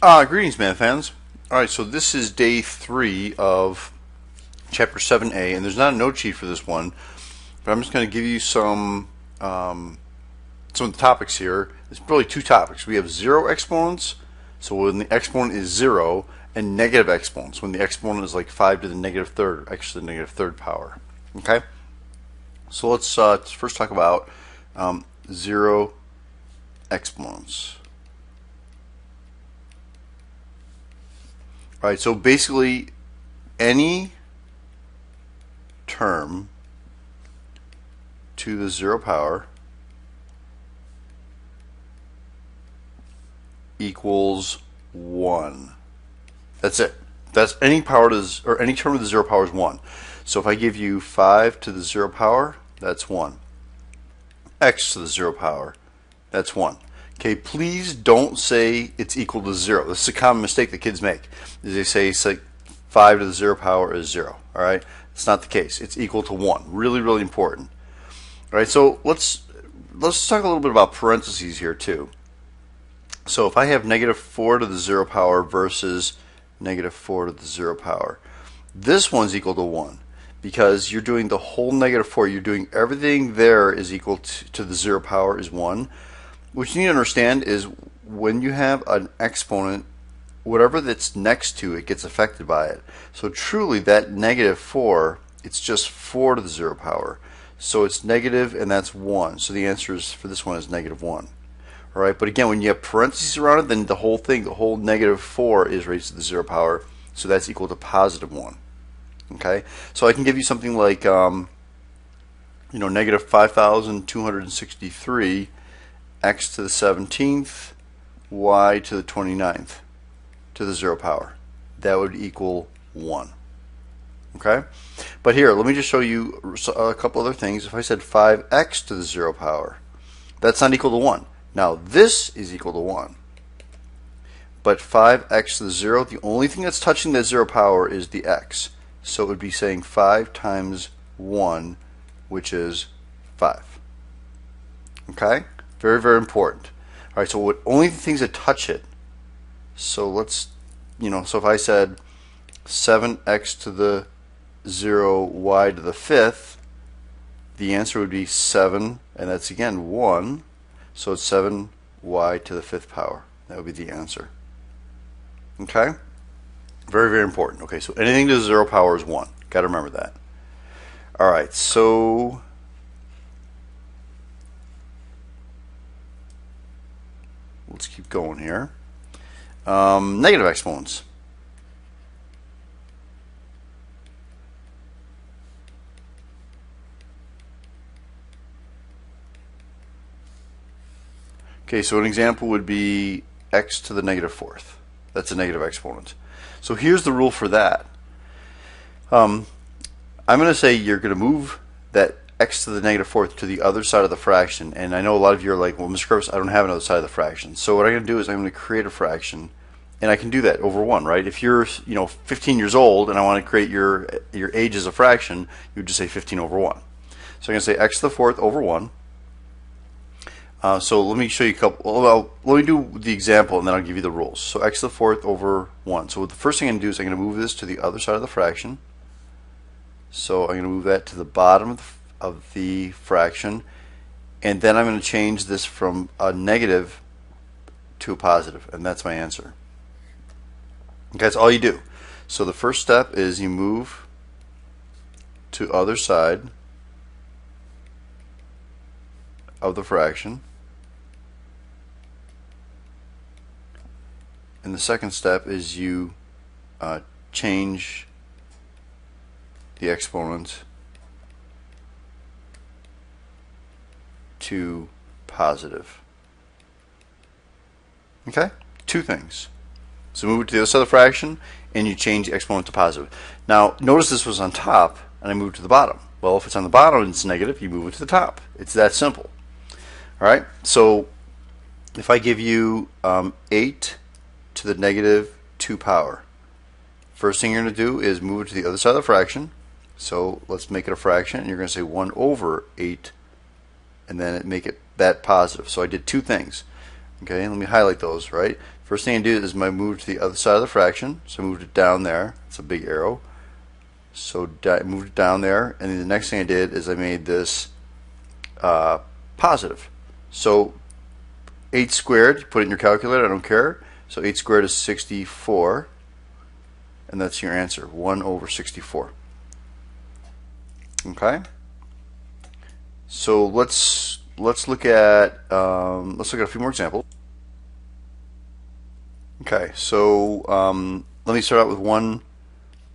Uh, greetings, math fans. All right, so this is day three of chapter 7a, and there's not a note sheet for this one, but I'm just going to give you some um, some of the topics here. It's really two topics. We have zero exponents, so when the exponent is zero, and negative exponents, when the exponent is like 5 to the negative third, x to the negative third power. Okay? So let's, uh, let's first talk about um, zero exponents. Right, so basically any term to the zero power equals 1. That's it. That's any power to the, or any term to the zero power is 1. So if I give you 5 to the zero power, that's 1. x to the zero power, that's 1. Okay, please don't say it's equal to 0. This is a common mistake that kids make. Is they say, say 5 to the 0 power is 0. All right? It's not the case. It's equal to 1. Really, really important. All right, so let's let's talk a little bit about parentheses here too. So if I have negative 4 to the 0 power versus negative 4 to the 0 power, this one's equal to 1 because you're doing the whole negative 4. You're doing everything there is equal to, to the 0 power is 1. What you need to understand is when you have an exponent, whatever that's next to it gets affected by it. So truly that negative 4, it's just 4 to the 0 power. So it's negative and that's 1. So the answer is for this one is negative 1. All right, but again, when you have parentheses around it, then the whole thing, the whole negative 4 is raised to the 0 power, so that's equal to positive 1. Okay, so I can give you something like, um, you know, negative 5,263 x to the 17th, y to the 29th to the 0 power. That would equal 1. Okay, but here, let me just show you a couple other things. If I said 5x to the 0 power, that's not equal to 1. Now this is equal to 1. But 5x to the 0, the only thing that's touching that 0 power is the x. So it would be saying 5 times 1, which is 5. Okay? Very, very important. All right, so what, only the things that touch it. So let's, you know, so if I said 7x to the 0, y to the 5th, the answer would be 7, and that's again 1 so it's 7y to the fifth power. That would be the answer. Okay? Very, very important. Okay, so anything to the zero power is 1. Got to remember that. All right, so let's keep going here. Um, negative exponents. Okay, so an example would be x to the negative fourth. That's a negative exponent. So here's the rule for that. Um, I'm going to say you're going to move that x to the negative fourth to the other side of the fraction. And I know a lot of you are like, well, Mr. Gross, I don't have another side of the fraction. So what I'm going to do is I'm going to create a fraction. And I can do that over 1, right? If you're, you know, 15 years old and I want to create your your age as a fraction, you would just say 15 over 1. So I'm going to say x to the fourth over 1. Uh, so let me show you a couple. Well, let me do the example and then I'll give you the rules. So x to the fourth over 1. So the first thing I'm going to do is I'm going to move this to the other side of the fraction. So I'm going to move that to the bottom of the, of the fraction. And then I'm going to change this from a negative to a positive, and that's my answer. Okay, that's all you do. So the first step is you move to other side of the fraction. And the second step is you uh, change the exponent to positive. Okay? Two things. So move it to the other side of the fraction, and you change the exponent to positive. Now, notice this was on top, and I moved to the bottom. Well, if it's on the bottom and it's negative, you move it to the top. It's that simple. All right? So if I give you um, 8 to the negative 2 power. First thing you're going to do is move it to the other side of the fraction. So let's make it a fraction, and you're going to say 1 over 8, and then make it that positive. So I did two things. Okay, let me highlight those, right? First thing I do is I move to the other side of the fraction. So I moved it down there. It's a big arrow. So I moved it down there. And then the next thing I did is I made this uh, positive. So 8 squared, put it in your calculator, I don't care. So 8 squared is 64. And that's your answer, 1 over 64. Okay? So let's let's look at um, let's look at a few more examples. Okay, so um, let me start out with 1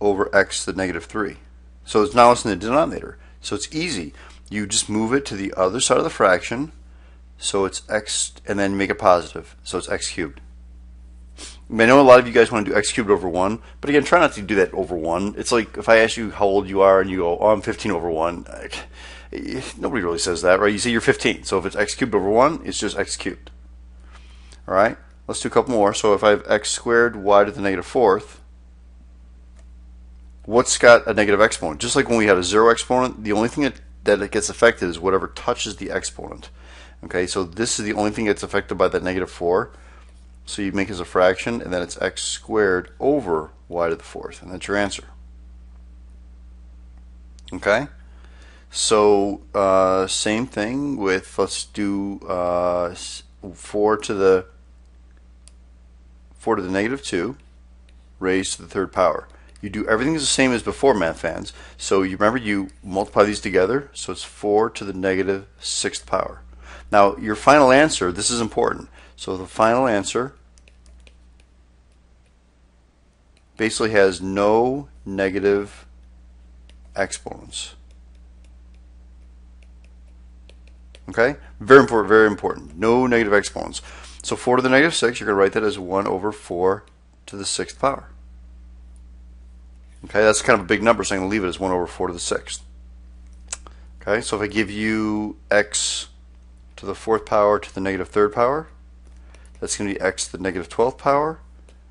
over x to the negative 3. So it's now it's in the denominator. So it's easy. You just move it to the other side of the fraction. So it's x, and then make it positive. So it's x cubed. I know a lot of you guys want to do x cubed over 1, but again, try not to do that over 1. It's like if I ask you how old you are and you go, oh, I'm 15 over 1. Nobody really says that, right? You see, you're 15. So if it's x cubed over 1, it's just x cubed. All right? Let's do a couple more. So if I have x squared y to the negative fourth, what's got a negative exponent? Just like when we had a zero exponent, the only thing that, that it gets affected is whatever touches the exponent. Okay, so this is the only thing that's affected by that negative 4. So you make it as a fraction, and then it's x squared over y to the fourth, and that's your answer. Okay? So, uh, same thing with, let's do uh, 4 to the 4 to the negative 2 raised to the third power. You do everything the same as before, math fans. So you remember you multiply these together, so it's 4 to the negative sixth power. Now, your final answer, this is important. So the final answer basically has no negative exponents. Okay? Very important, very important. No negative exponents. So 4 to the negative 6, you're going to write that as 1 over 4 to the 6th power. Okay, that's kind of a big number, so I'm going to leave it as 1 over 4 to the 6th. Okay, so if I give you x to the 4th power to the negative 3rd power, that's going to be x to the negative 12th power,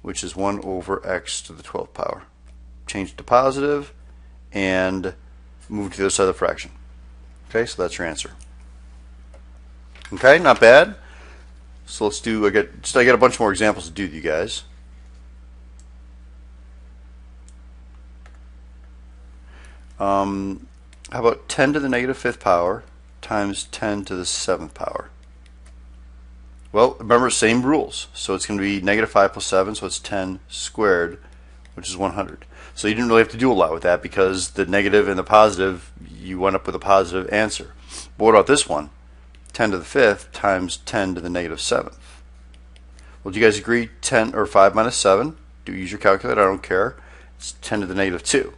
which is 1 over x to the 12th power. Change to positive and move to the other side of the fraction. Okay, so that's your answer. Okay, not bad. So let's do, I get, just I got a bunch more examples to do you guys. Um, how about 10 to the negative fifth power times 10 to the seventh power? Well, remember, same rules. So it's going to be negative 5 plus 7, so it's 10 squared, which is 100. So you didn't really have to do a lot with that because the negative and the positive, you went up with a positive answer. But what about this one? 10 to the fifth times 10 to the negative negative seventh. Well, do you guys agree 10 or 5 minus 7? Do use your calculator, I don't care. It's 10 to the negative 2.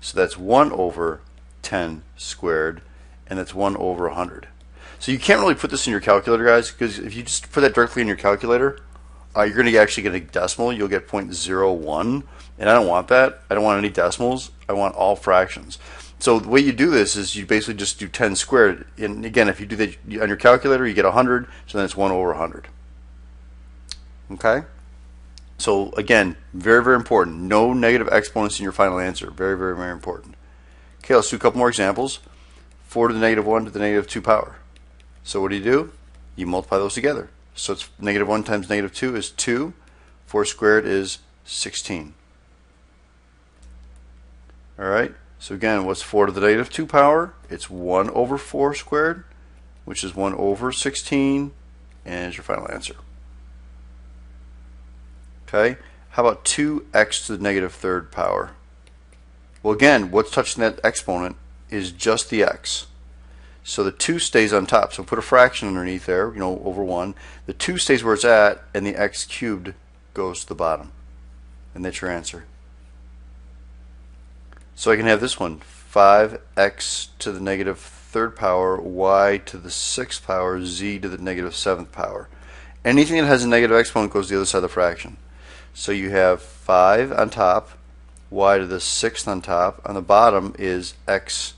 So that's 1 over 10 squared, and that's 1 over 100. So you can't really put this in your calculator, guys, because if you just put that directly in your calculator, uh, you're going to actually get a decimal. You'll get 0.01, and I don't want that. I don't want any decimals. I want all fractions. So the way you do this is you basically just do 10 squared. And again, if you do that on your calculator, you get 100, so then it's 1 over 100. Okay? So again, very, very important. No negative exponents in your final answer. Very, very, very important. Okay, let's do a couple more examples. 4 to the negative 1 to the negative 2 power. So what do you do? You multiply those together. So it's negative 1 times negative 2 is 2. 4 squared is 16. All right. So again, what's 4 to the negative 2 power? It's 1 over 4 squared, which is 1 over 16, and is your final answer. Okay, how about 2x to the negative third power? Well, again, what's touching that exponent is just the x. So the 2 stays on top. So put a fraction underneath there, you know, over 1. The 2 stays where it's at, and the x cubed goes to the bottom. And that's your answer. So I can have this one, 5x to the negative third power, y to the sixth power, z to the negative seventh power. Anything that has a negative exponent goes the other side of the fraction. So you have 5 on top, y to the sixth on top. On the bottom is x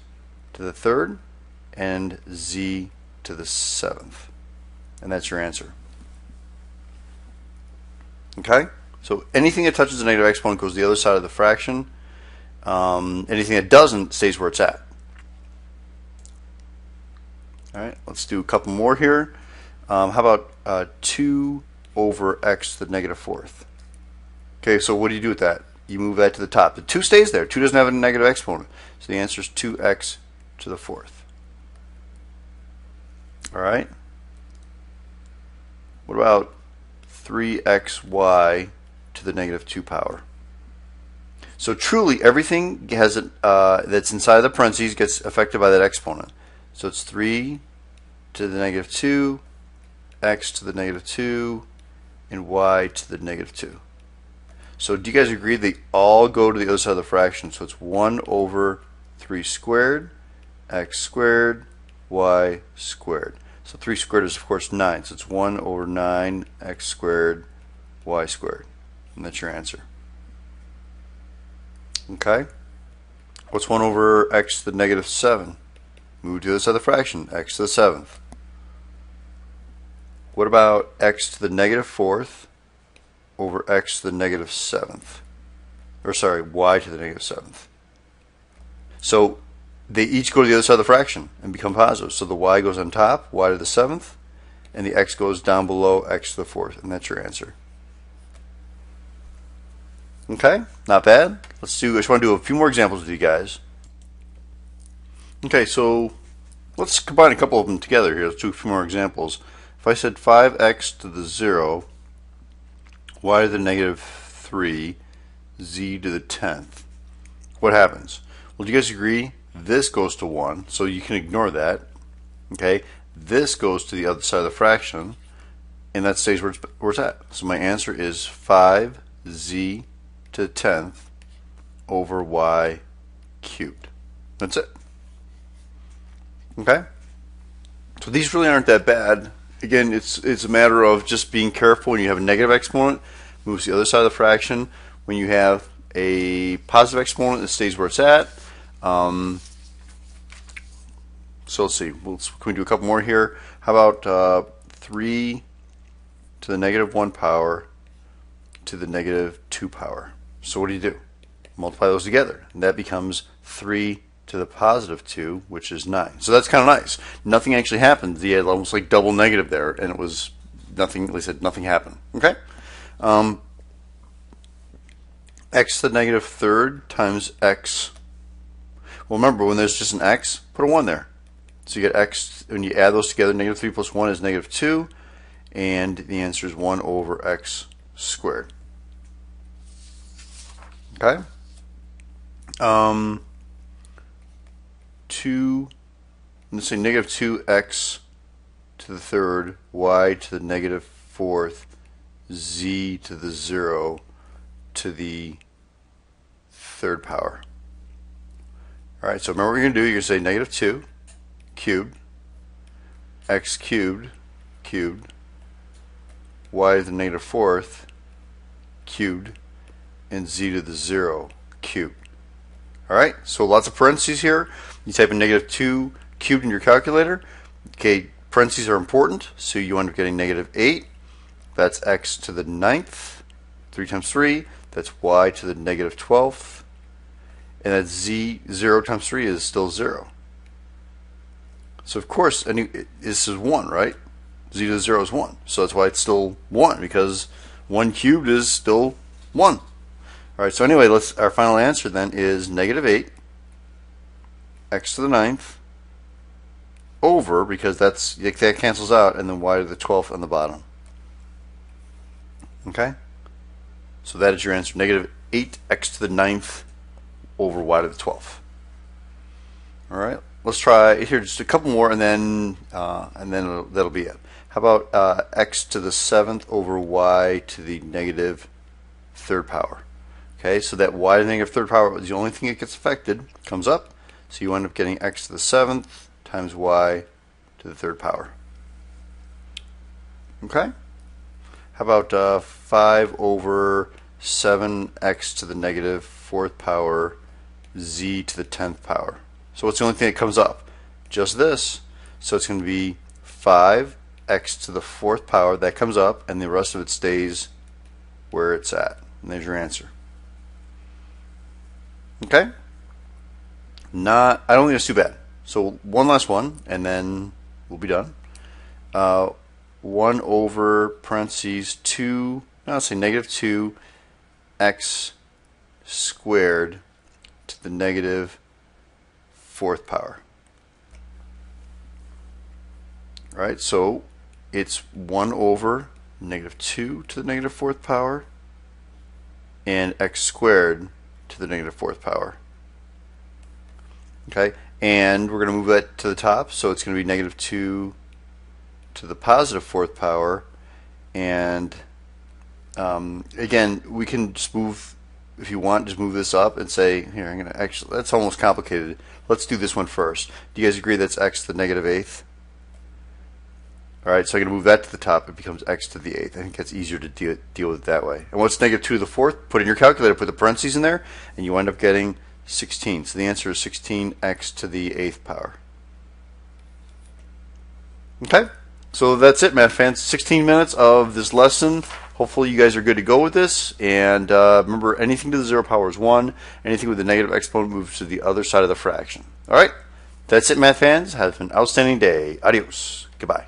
to the third and z to the seventh. And that's your answer. Okay? So anything that touches a negative exponent goes the other side of the fraction. Um, anything that doesn't stays where it's at. All right, let's do a couple more here. Um, how about uh, 2 over x to the negative fourth. Okay, so what do you do with that? You move that to the top. The 2 stays there. 2 doesn't have a negative exponent. So the answer is 2x to the fourth. All right. What about 3xy to the negative 2 power? So truly, everything has a, uh, that's inside of the parentheses gets affected by that exponent. So it's 3 to the negative 2, x to the negative 2, and y to the negative 2. So do you guys agree they all go to the other side of the fraction? So it's 1 over 3 squared, x squared, y squared. So 3 squared is, of course, 9. So it's 1 over 9 x squared, y squared. And that's your answer. Okay? What's 1 over x to the negative 7? Move to the other fraction, x to the 7th. What about x to the negative 4th over x to the negative 7th? Or sorry, y to the negative 7th. So they each go to the other side of the fraction and become positive. So the y goes on top, y to the 7th, and the x goes down below x to the 4th. And that's your answer. Okay, not bad. Let's do, I just want to do a few more examples with you guys. Okay, so let's combine a couple of them together here. Let's do a few more examples. If I said 5x to the 0, y to the negative 3, z to the 10th, what happens? Well, do you guys agree? This goes to 1, so you can ignore that. Okay, this goes to the other side of the fraction, and that stays where it's, where it's at. So my answer is 5z to the 10th over y cubed. That's it. Okay? So these really aren't that bad. Again, it's it's a matter of just being careful when you have a negative exponent, moves the other side of the fraction. When you have a positive exponent, it stays where it's at. Um, so let's see. We'll, can we do a couple more here? How about uh, 3 to the negative 1 power to the negative 2 power? So what do you do? Multiply those together. And that becomes 3 to the positive 2, which is 9. So that's kind of nice. Nothing actually happened. Had almost like double negative there, and it was nothing, at least nothing happened. Okay? Um, x to the negative third times x. Well, remember, when there's just an x, put a 1 there. So you get x, when you add those together, negative 3 plus 1 is negative 2, and the answer is 1 over x squared. Okay? Um, 2, let's say negative 2x to the third, y to the negative fourth, z to the 0 to the third power. Alright, so remember what you're going to do. You're going to say negative 2 cubed, x cubed, cubed, y to the negative fourth, cubed, and z to the 0 cubed. Alright, so lots of parentheses here. You type in negative 2 cubed in your calculator. Okay, parentheses are important, so you end up getting negative 8. That's x to the ninth. 3 times 3, that's y to the negative 12th. And that's z, 0 times 3 is still 0. So of course, this is 1, right? z to the 0 is 1. So that's why it's still 1, because 1 cubed is still 1. All right, so anyway, let's our final answer then is negative 8 x to the ninth over, because that's that cancels out, and then y to the 12th on the bottom. Okay? So that is your answer, negative 8x to the ninth over y to the 12th. All right, let's try here just a couple more, and then uh, and then that'll be it. How about uh, x to the seventh over y to the negative third power? Okay, so that y to the negative third power is the only thing that gets affected, comes up. So you end up getting x to the seventh times y to the third power. Okay? How about uh, 5 over 7x to the negative fourth power z to the 10th power? So what's the only thing that comes up? Just this. So it's going to be 5x to the fourth power. That comes up, and the rest of it stays where it's at. And there's your answer. Okay? Not, I don't think it's too bad. So one last one, and then we'll be done. Uh, 1 over parentheses 2, no, let's say negative 2 x squared to the negative fourth power. Right, so it's 1 over negative 2 to the negative fourth power and x squared to the negative fourth power. Okay, and we're going to move that to the top, so it's going to be negative 2 to the positive fourth power, and um, again, we can just move, if you want, just move this up and say, here, I'm going to actually, that's almost complicated. Let's do this one first. Do you guys agree that's x to the negative eighth? All right, so I'm going to move that to the top. It becomes x to the eighth. I think that's easier to deal, deal with it that way. And what's negative 2 to the fourth? Put in your calculator, put the parentheses in there, and you end up getting 16. So the answer is 16x to the eighth power. Okay, so that's it, math fans. 16 minutes of this lesson. Hopefully you guys are good to go with this. And uh, remember, anything to the zero power is 1. Anything with a negative exponent moves to the other side of the fraction. All right, that's it, math fans. Have an outstanding day. Adios. Goodbye.